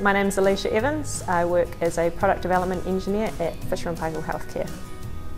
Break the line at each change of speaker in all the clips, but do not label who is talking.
My name is Alicia Evans. I work as a product development engineer at Fisher & Paykel Healthcare.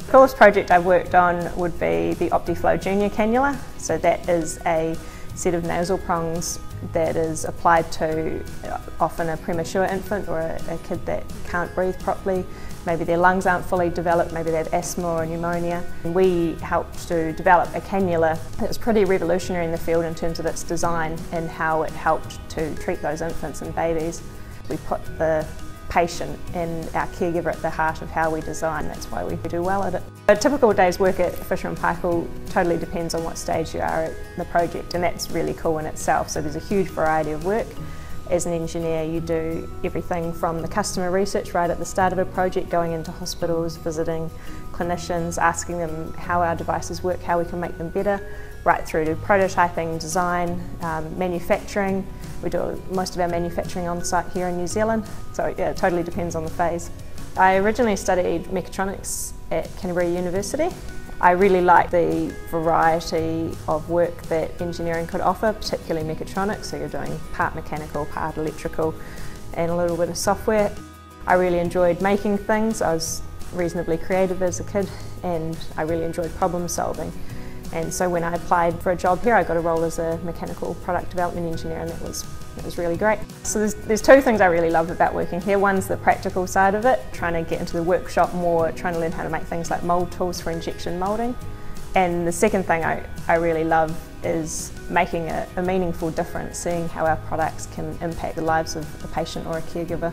The coolest project I've worked on would be the Optiflow Junior Cannula. So that is a set of nasal prongs that is applied to uh, often a premature infant or a, a, kid that can't breathe properly. Maybe their lungs aren't fully developed, maybe they have asthma or pneumonia. And we helped to develop a cannula that was pretty revolutionary in the field in terms of its design and how it helped to treat those infants and babies. We put the patient and our caregiver at the heart of how we design. That's why we do well at it. A typical day's work at Fisher & Paykel totally depends on what stage you are at the project and that's really cool in itself. So there's a huge variety of work. As an engineer you do everything from the customer research right at the start of a project, going into hospitals, visiting clinicians, asking them how our devices work, how we can make them better, right through to prototyping, design, um, manufacturing. We do most of our manufacturing on site here in New Zealand, so yeah, it totally depends on the phase. I originally studied mechatronics at Canterbury University. I really like the variety of work that engineering could offer, particularly mechatronics, so you're doing part mechanical, part electrical, and a little bit of software. I really enjoyed making things. I was reasonably creative as a kid and I really enjoyed problem solving. And so when I applied for a job here, I got a role as a mechanical product development engineer and that was, that was really great. So there's, there's two things I really love about working here. One's the practical side of it, trying to get into the workshop more, trying to learn how to make things like mould tools for injection moulding. And the second thing I, I really love is making a, a meaningful difference, seeing how our products can impact the lives of a patient or a caregiver.